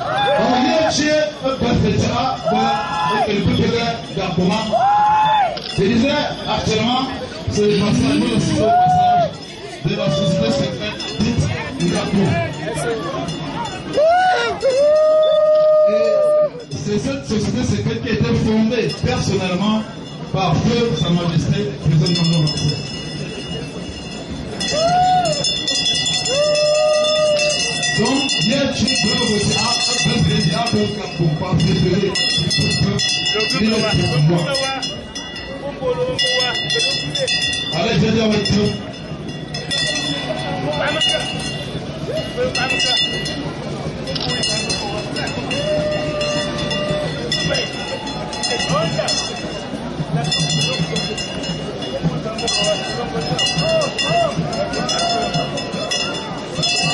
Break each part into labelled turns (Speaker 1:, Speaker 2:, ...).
Speaker 1: ɔyɛkyɛ bɛfɛkyɛ bɛ ekpekpe gakoma je disais actuellement c'est le passage de la société secrète dite Ngapo et c'est cette société secrète qui a été fondée personnellement par feu sa majesté président Nando Donc, hier, Dieu prend aussi à président et à bon capot, pas président, il est pour moi. Allez, j'ai dit à votre tour.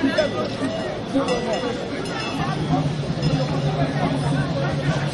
Speaker 1: Thank you.